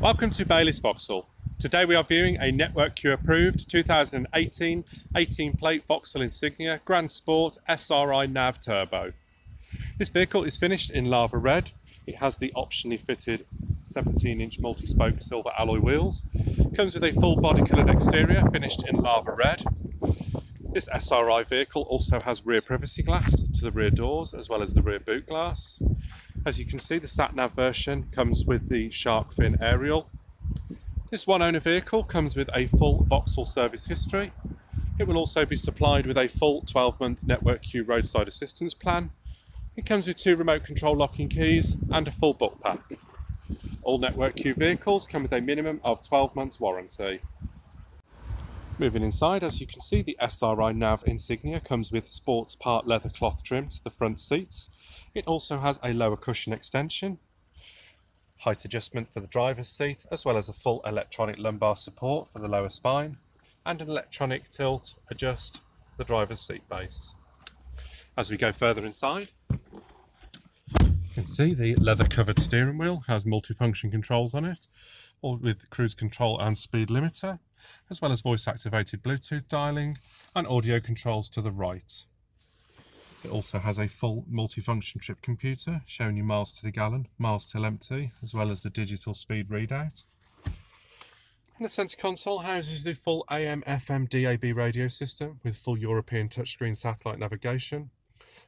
Welcome to Baylis Vauxhall. Today we are viewing a Network Q approved 2018 18 plate Vauxhall Insignia Grand Sport SRI NAV Turbo. This vehicle is finished in lava red. It has the optionally fitted 17 inch multi-spoke silver alloy wheels. Comes with a full body coloured exterior finished in lava red. This SRI vehicle also has rear privacy glass to the rear doors as well as the rear boot glass. As you can see, the sat-nav version comes with the shark fin aerial. This one-owner vehicle comes with a full Vauxhall service history. It will also be supplied with a full 12-month Network Q roadside assistance plan. It comes with two remote control locking keys and a full book pack. All Network Q vehicles come with a minimum of 12 months warranty. Moving inside, as you can see, the SRI NAV Insignia comes with sports part leather cloth trim to the front seats. It also has a lower cushion extension, height adjustment for the driver's seat, as well as a full electronic lumbar support for the lower spine, and an electronic tilt adjust the driver's seat base. As we go further inside, you can see the leather covered steering wheel has multifunction controls on it, all with cruise control and speed limiter as well as voice activated Bluetooth dialing and audio controls to the right. It also has a full multifunction trip computer showing you miles to the gallon, miles till empty, as well as the digital speed readout. And the centre console houses the full AM FM DAB radio system with full European touchscreen satellite navigation.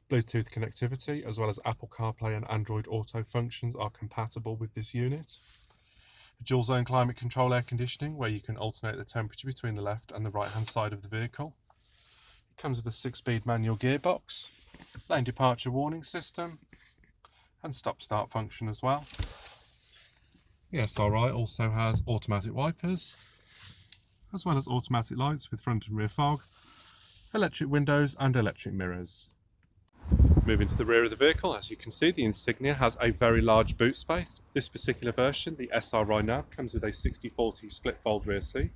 Bluetooth connectivity as well as Apple CarPlay and Android Auto functions are compatible with this unit dual zone climate control air conditioning where you can alternate the temperature between the left and the right hand side of the vehicle. It comes with a six speed manual gearbox, lane departure warning system and stop start function as well. The SRI also has automatic wipers as well as automatic lights with front and rear fog, electric windows and electric mirrors. Moving to the rear of the vehicle, as you can see, the Insignia has a very large boot space. This particular version, the SRI NAV, comes with a 60-40 split fold rear seat.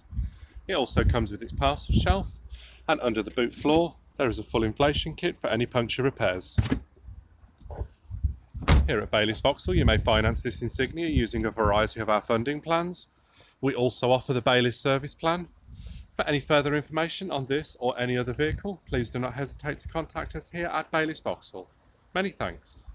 It also comes with its parcel shelf, and under the boot floor, there is a full inflation kit for any puncture repairs. Here at Baylis Vauxhall, you may finance this Insignia using a variety of our funding plans. We also offer the Baylis service plan, for any further information on this or any other vehicle, please do not hesitate to contact us here at Baylis Vauxhall. Many thanks.